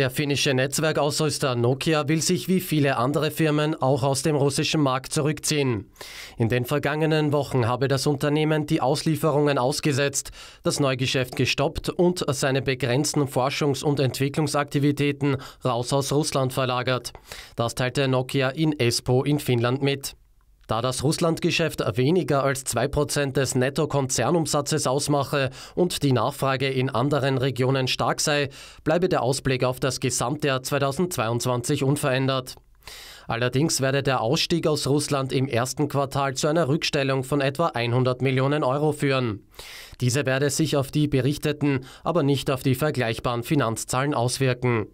Der finnische Netzwerkausrüster Nokia will sich wie viele andere Firmen auch aus dem russischen Markt zurückziehen. In den vergangenen Wochen habe das Unternehmen die Auslieferungen ausgesetzt, das Neugeschäft gestoppt und seine begrenzten Forschungs- und Entwicklungsaktivitäten raus aus Russland verlagert. Das teilte Nokia in Espoo in Finnland mit. Da das Russlandgeschäft weniger als 2% des Nettokonzernumsatzes ausmache und die Nachfrage in anderen Regionen stark sei, bleibe der Ausblick auf das Gesamtjahr 2022 unverändert. Allerdings werde der Ausstieg aus Russland im ersten Quartal zu einer Rückstellung von etwa 100 Millionen Euro führen. Diese werde sich auf die berichteten, aber nicht auf die vergleichbaren Finanzzahlen auswirken.